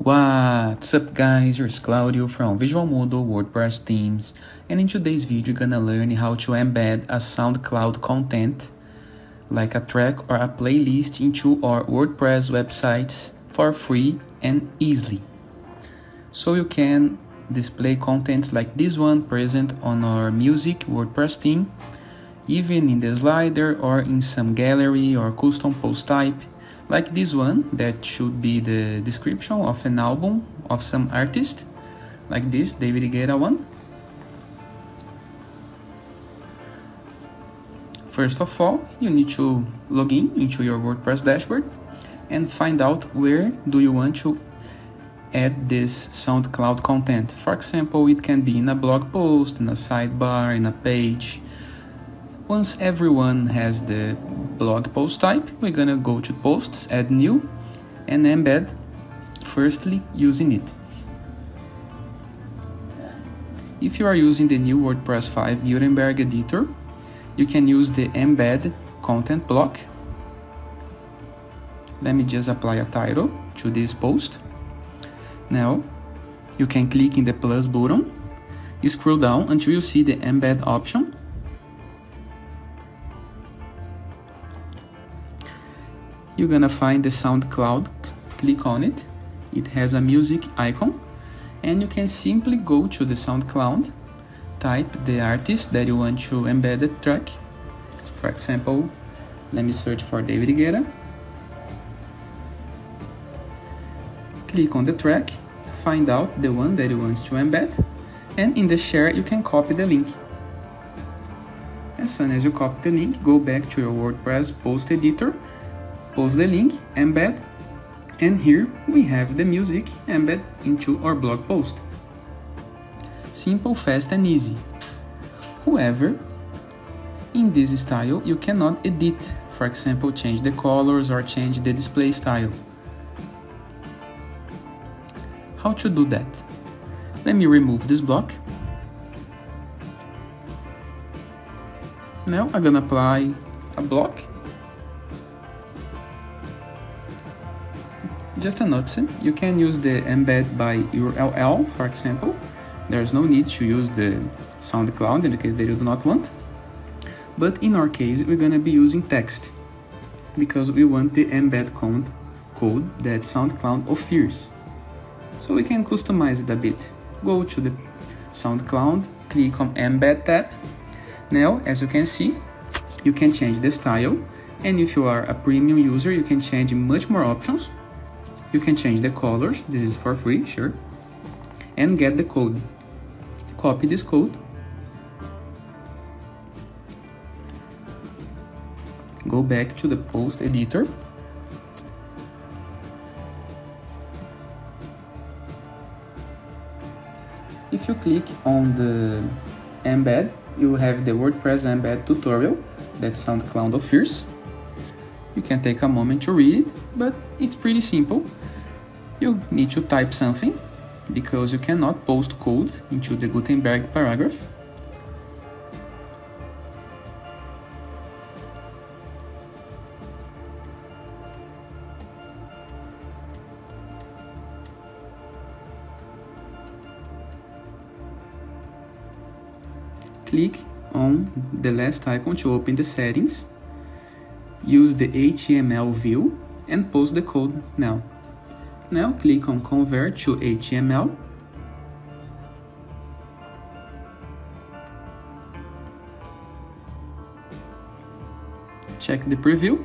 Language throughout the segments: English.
What's up guys, here's Claudio from Visual Visualmodo WordPress Themes. And in today's video you're gonna learn how to embed a SoundCloud content like a track or a playlist into our WordPress websites for free and easily. So you can display contents like this one present on our music WordPress theme, even in the slider or in some gallery or custom post type like this one that should be the description of an album of some artist. Like this David Guetta one. First of all you need to log in into your WordPress dashboard and find out where do you want to add this SoundCloud content. For example it can be in a blog post in a sidebar in a page once everyone has the blog post type, we're gonna go to posts, add new, and embed firstly using it. If you are using the new WordPress 5 Gutenberg editor, you can use the embed content block. Let me just apply a title to this post. Now, you can click in the plus button, scroll down until you see the embed option you're gonna find the SoundCloud, click on it, it has a music icon, and you can simply go to the SoundCloud, type the artist that you want to embed the track. For example, let me search for David Guetta. Click on the track, find out the one that you want to embed, and in the share you can copy the link. As soon as you copy the link, go back to your WordPress post editor Post the link, embed, and here we have the music embed into our blog post. Simple, fast and easy. However, in this style you cannot edit, for example change the colors or change the display style. How to do that? Let me remove this block. Now I'm gonna apply a block Just a note, you can use the embed by URL, for example. There's no need to use the SoundCloud in the case that you do not want. But in our case, we're gonna be using text because we want the embed code that SoundCloud offers. So we can customize it a bit. Go to the SoundCloud, click on embed tab. Now, as you can see, you can change the style. And if you are a premium user, you can change much more options you can change the colors, this is for free, sure, and get the code. Copy this code, go back to the post editor, If you click on the embed, you have the WordPress embed tutorial that SoundCloud offers. You can take a moment to read it, but it's pretty simple you need to type something because you cannot post code into the Gutenberg paragraph. Click on the last icon to open the settings. Use the HTML view and post the code now. Now click on Convert to HTML. Check the preview.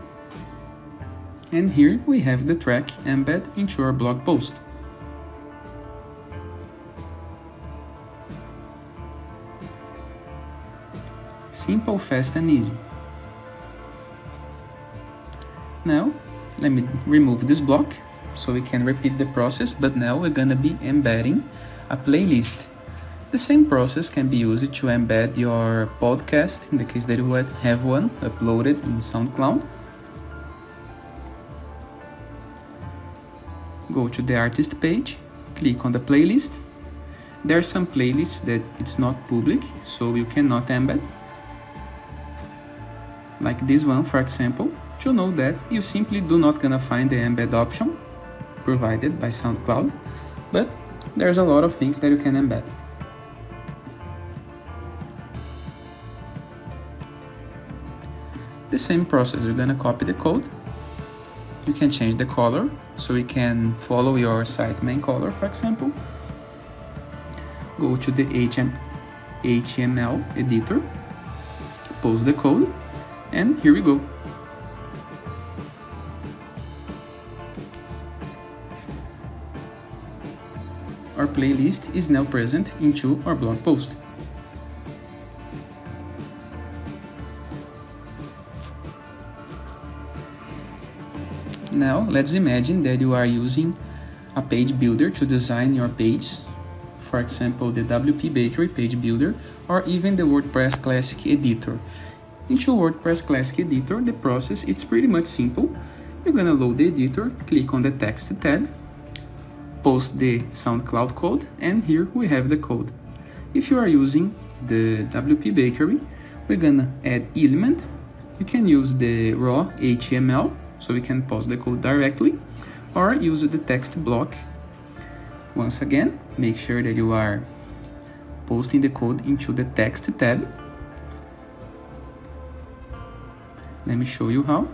And here we have the track embed into our blog post. Simple, fast and easy. Now, let me remove this block so we can repeat the process but now we're gonna be embedding a playlist. The same process can be used to embed your podcast in the case that you would have one uploaded in SoundCloud. Go to the artist page click on the playlist. There are some playlists that it's not public so you cannot embed. Like this one for example. To know that you simply do not gonna find the embed option provided by SoundCloud, but there's a lot of things that you can embed. The same process, you're gonna copy the code. You can change the color, so we can follow your site main color, for example. Go to the HTML editor, post the code, and here we go. Playlist is now present into our blog post. Now let's imagine that you are using a page builder to design your page, for example the WP Bakery page builder or even the WordPress Classic editor. Into WordPress Classic editor the process it's pretty much simple. You're gonna load the editor, click on the text tab, post the SoundCloud code and here we have the code. If you are using the WP Bakery, we're gonna add element. You can use the raw HTML so we can post the code directly or use the text block. Once again, make sure that you are posting the code into the text tab. Let me show you how.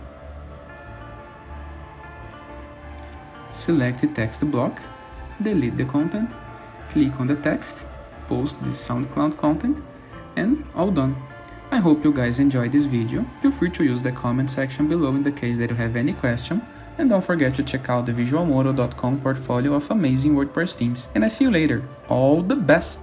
Select the text block delete the content, click on the text, post the SoundCloud content, and all done. I hope you guys enjoyed this video. Feel free to use the comment section below in the case that you have any question, and don't forget to check out the visualmodo.com portfolio of amazing WordPress themes. And I see you later. All the best!